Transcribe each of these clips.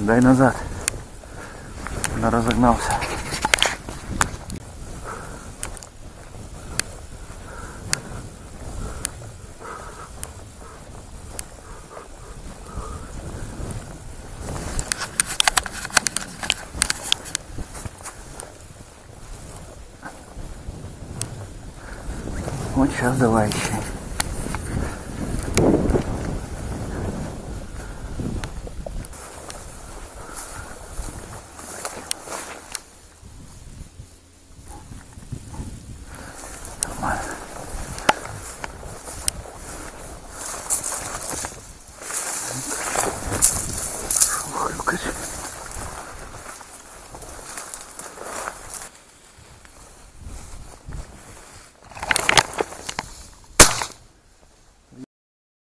Дай назад. Она разогнался. Вот сейчас давай еще. Нормально. Хрюкать.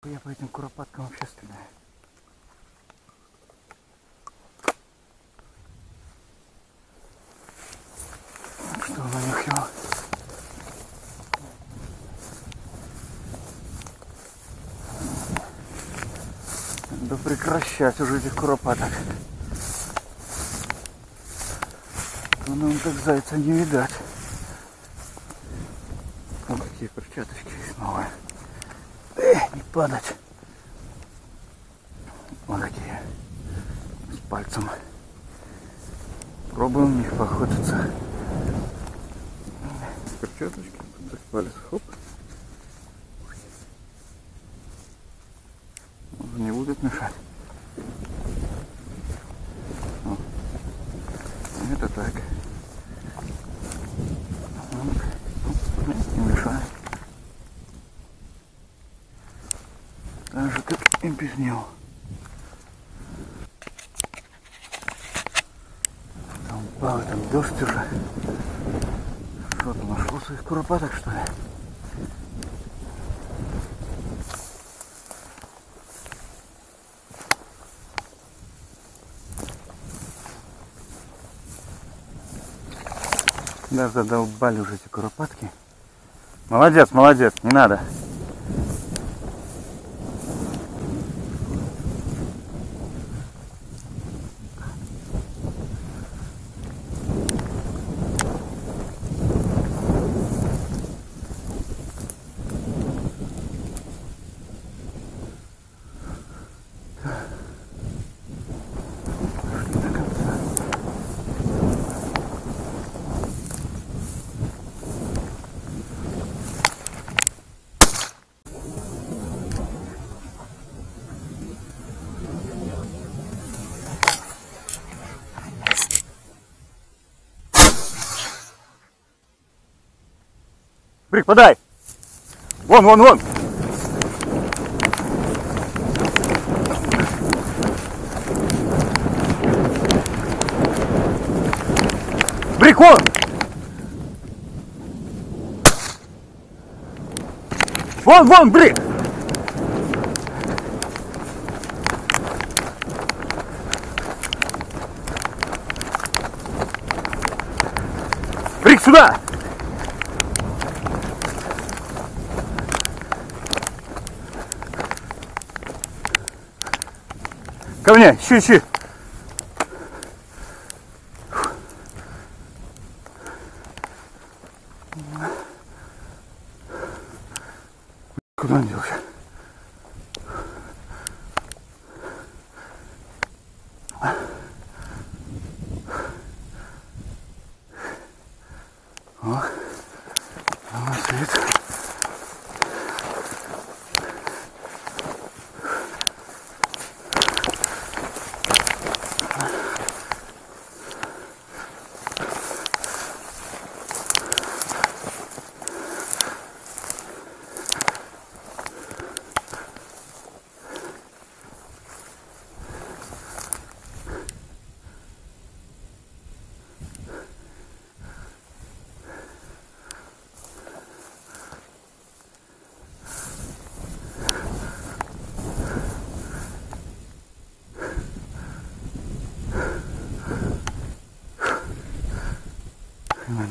Я по этим куропаткам общественная. Что на них его? Да прекращать уже этих куропаток. То нам так зайца не видать. Вот какие перчаточки есть новые. Эх, не падать. Вот такие. С пальцем. Пробуем в них поохотиться. Перчаточки. Так палец. Хоп. Не будет мешать. О. Это так. Вот. Не мешает. Так же, него. Там упал, там дождь уже. Что там, нашел своих куропаток, что ли? Да, задолбали уже эти куропатки. Молодец, молодец, не надо. Брик, подай! Вон, вон, вон! Брик, вон! Вон, вон, Брик! Брик, сюда! Ко мне, ищи, ищи.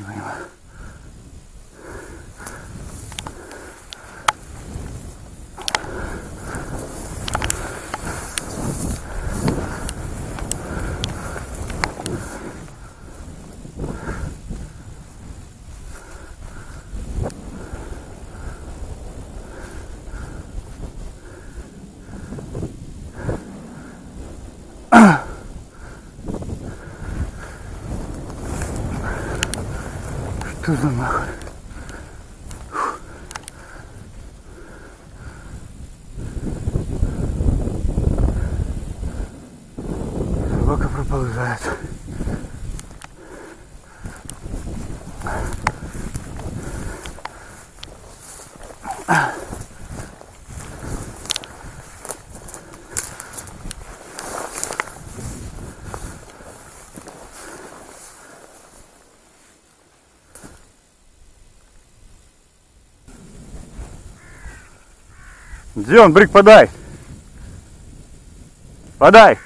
我明 Что за нахуй? Собака Он, Брик, подай! Подай!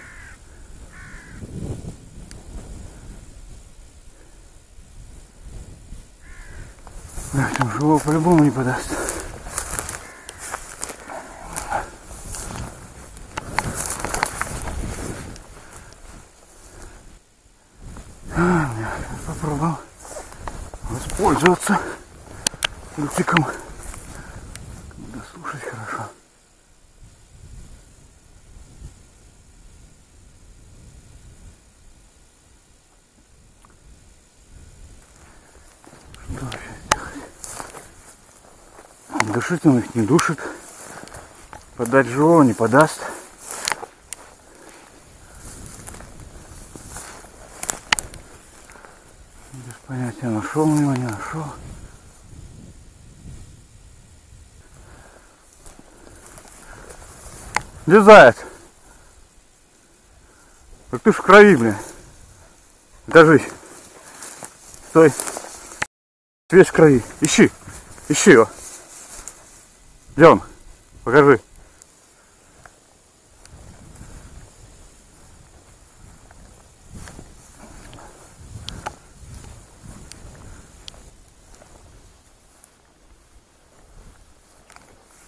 Да, там живого по-любому не подаст. А, я попробовал воспользоваться пультиком. Надо слушать хорошо. Что вообще делать? Душить он их не душит. Подать живого не подаст. Без понятия, нашел он его, не нашел. Где заяц? Так ты ж в крови, бля. Покажись. Стой. Весь в крови. Ищи. Ищи его. Где он? Покажи.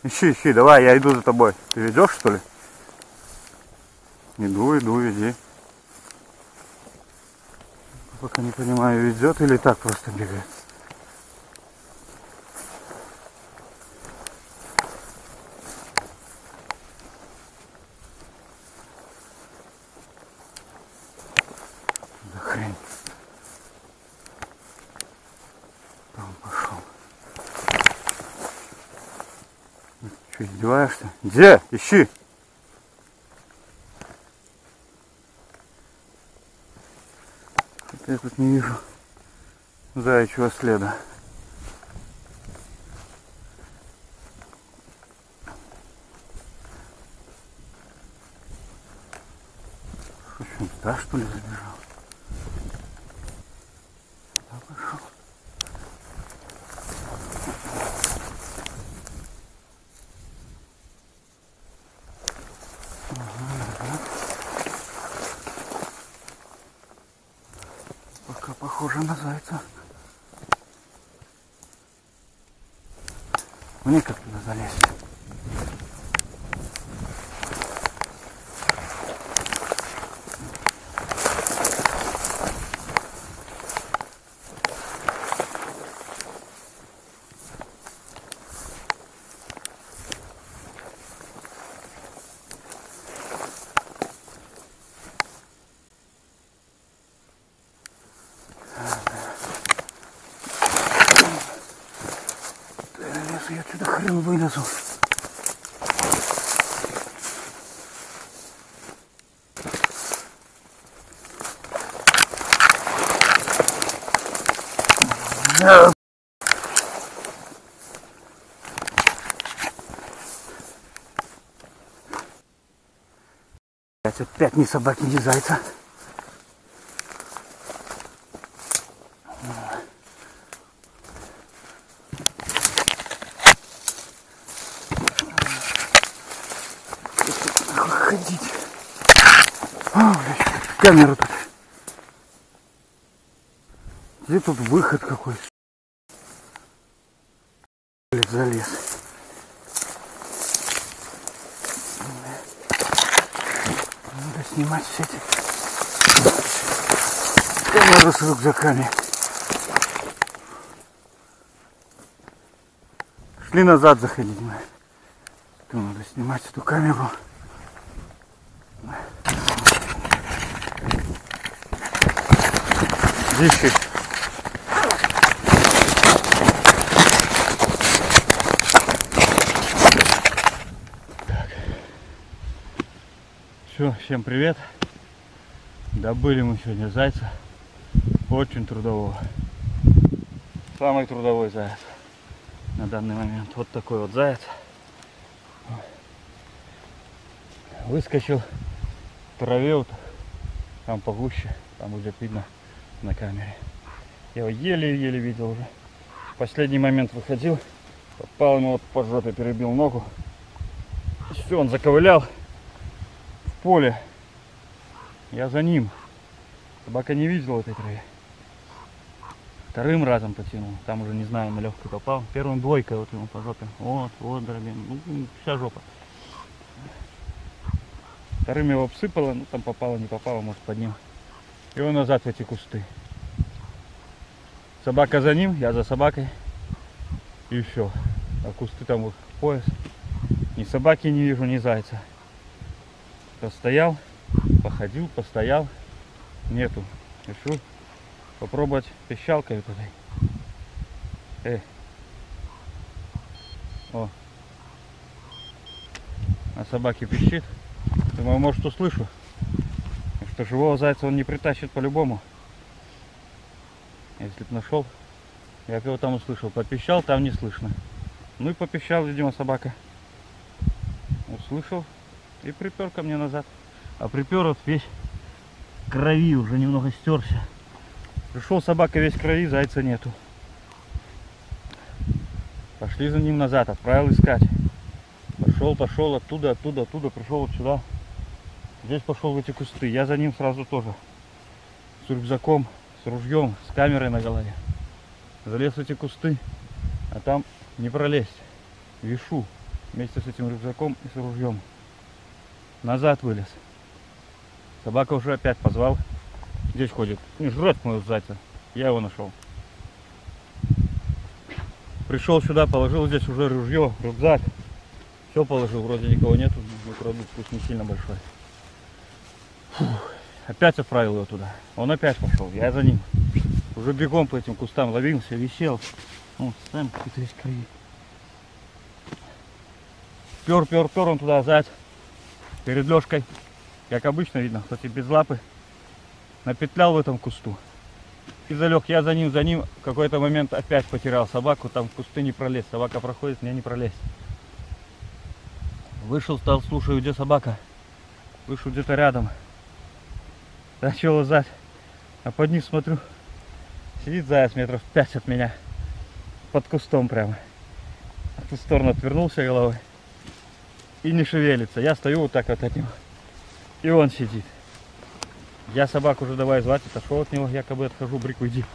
Ищи, ищи, давай, я иду за тобой. Ты ведешь, что ли? Иду, иду, веди. Пока не понимаю, ведет или так просто бегает. За хрень. Там пошел. Что, издеваешься? Где? Ищи. Я тут не вижу заячьего следа. Да, что ли, забежал? Да, пошел. Пока похоже на зайца. Мне как туда залезть? Если я хрен вылезу. Блядь, Опять ни собаки, ни зайца. Камера тут. Где тут выход какой? Блядь, залез. Надо снимать все эти камеры с рюкзаками. Шли назад заходить мы. То надо снимать эту камеру. дички. Все, всем привет. Добыли мы сегодня зайца. Очень трудового. Самый трудовой заяц на данный момент. Вот такой вот заяц. Выскочил в траве вот там погуще, там уже видно на камере. Я его еле-еле видел уже. В последний момент выходил, попал ему вот по жопе, перебил ногу. Все, он заковылял в поле. Я за ним. Собака не видела этой траве. Вторым разом потянул. Там уже, не знаю, на легкий попал. Первым двойкой вот ему по жопе. Вот, вот, дорогие. Ну, вся жопа. Вторым его обсыпало, ну там попало, не попало, может под ним. И он назад в эти кусты. Собака за ним, я за собакой. И все. А кусты там вот пояс. Ни собаки не вижу, ни зайца. Постоял, походил, постоял. Нету. Решил попробовать пищалкой вот этой. Эй. О. А собаки пищит. Думаю, может услышу. Что живого зайца он не притащит по-любому. Если бы нашел, я его там услышал. Попищал, там не слышно. Ну и попищал, видимо, собака. Услышал и припер ко мне назад. А припер вот весь крови уже немного стерся. Пришел собака весь крови, зайца нету. Пошли за ним назад, отправил искать. Пошел, пошел оттуда, оттуда, оттуда, пришел вот сюда. Здесь пошел в эти кусты. Я за ним сразу тоже. С рюкзаком, с ружьем, с камерой на голове. Залез в эти кусты, а там не пролезть. Вишу вместе с этим рюкзаком и с ружьем. Назад вылез. Собака уже опять позвал. Здесь ходит. Не жрет моего зайца. Я его нашел. Пришел сюда, положил здесь уже ружье, рюкзак. Все положил, вроде никого нету. Украдут, пусть не сильно большой. Фух. Опять отправил его туда. Он опять пошел. Я за ним. Уже бегом по этим кустам ловился, висел. Вон, сам какой-то весь крови. Пер, пер, пер он туда, заяц. Перед Лешкой. Как обычно видно, кстати, без лапы. Напетлял в этом кусту. И залег. Я за ним, за ним. В какой-то момент опять потерял собаку. Там в кусты не пролез. Собака проходит, мне не пролезть. Вышел, стал, слушаю, где собака. Вышел где-то рядом. Начал лазать. А под ним смотрю. Сидит заяц метров 5 от меня. Под кустом прямо. В ту сторону отвернулся головой. И не шевелится. Я стою вот так вот от него. И он сидит. Я собаку уже давай звать, отошел от него, якобы отхожу, брик, уйди.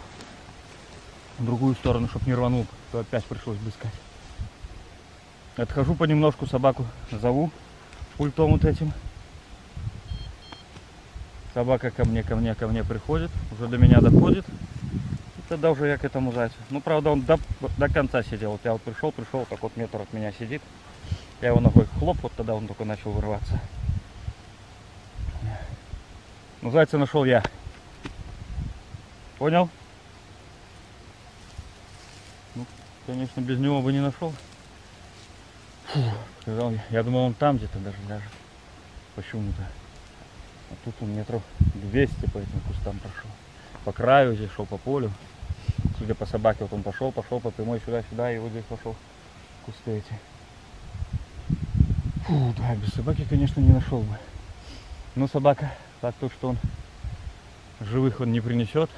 В другую сторону, чтоб не рванул, то опять пришлось бы искать. Отхожу понемножку, собаку зову пультом вот этим. Собака ко мне, ко мне, ко мне приходит, уже до меня доходит. И тогда уже я к этому зайцу. Ну, правда, он до, до конца сидел. Вот я вот пришел, пришел, так вот метр от меня сидит. Я его ногой хлоп, вот тогда он только начал вырываться. Ну, зайца нашел я. Понял? Ну, конечно, без него бы не нашел. Фу, сказал я. Я думал, он там где-то даже ляжет. Почему-то. А тут он метров 200 по этим кустам прошел. По краю здесь шел, по полю. Судя по собаке, вот он пошел, пошел по прямой сюда-сюда, и вот здесь пошел кусты эти. Фу, да, без собаки, конечно, не нашел бы. Но собака, так то, что он живых он не принесет.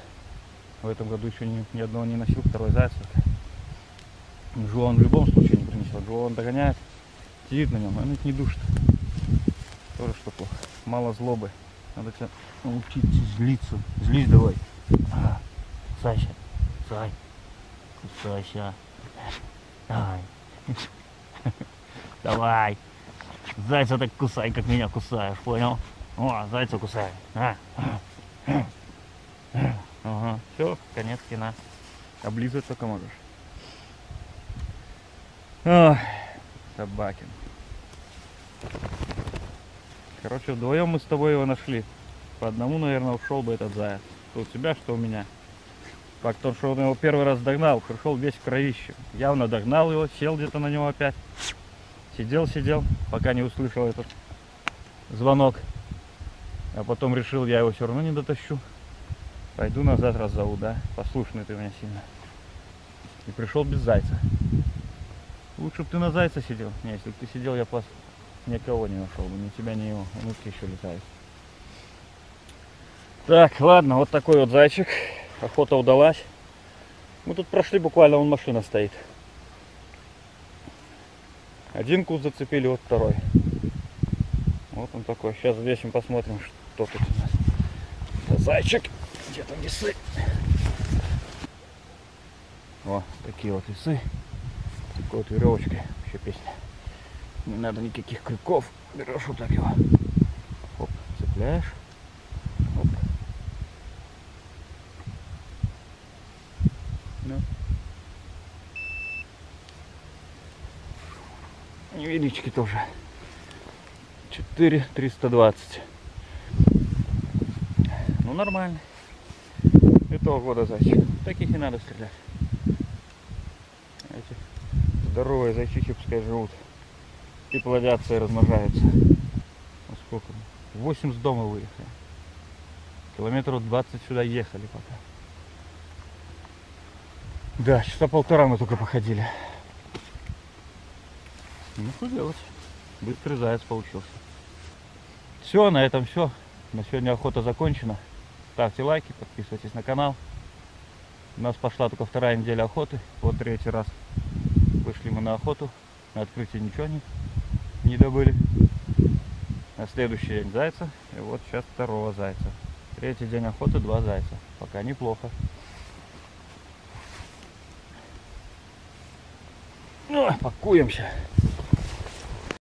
В этом году еще ни, ни одного не носил, второй заяц. Живого он в любом случае не принесет. Живого он догоняет, сидит на нем, он их не душит. Тоже что плохо. Мало злобы. Надо тебя научиться злиться. Злись давай. А, Сася, Сай, кусайся. Давай. Давай. Зайца так кусай, как меня кусаешь, понял? О, зайца кусай. А. Ага, все, конец кино. Облизывать только можешь. Ой, собаки. Короче, вдвоем мы с тобой его нашли. По одному, наверное, ушел бы этот заяц. Что у тебя, что у меня. Факт том, что он его первый раз догнал, пришел весь в кровище. Явно догнал его, сел где-то на него опять. Сидел, сидел, пока не услышал этот звонок. А потом решил, я его все равно не дотащу. Пойду назад раззову, да? Послушный ты меня сильно. И пришел без зайца. Лучше бы ты на зайца сидел. Не, если бы ты сидел, я пас никого не нашел бы. Ни тебя, ни его. Внутри еще летают. Так, ладно, вот такой вот зайчик. Охота удалась. Мы тут прошли, буквально вон машина стоит. Один куст зацепили, вот второй. Вот он такой. Сейчас весим, посмотрим, что тут у нас. Зайчик. Где-то весы. О, такие вот весы. Такой вот веревочкой. Вообще песня. Не надо никаких крюков. Берешь вот так его. Оп, цепляешь. Оп. Ну. Невелички тоже. 4 320. Ну нормально. Этого года зайчик. Таких не надо стрелять. Эти здоровые зайчихи пускай живут. И плодятся и размножаются. Ну сколько? 8 с дома выехали. Километров 20 сюда ехали пока. Да, часа полтора мы только походили. Ну что делать? Быстрый заяц получился. Все, на этом все. На сегодня охота закончена. Ставьте лайки, подписывайтесь на канал. У нас пошла только вторая неделя охоты. Вот третий раз вышли мы на охоту. На открытие ничего не, не добыли. На следующий день зайца. И вот сейчас второго зайца. Третий день охоты, два зайца. Пока неплохо. Ой, пакуемся.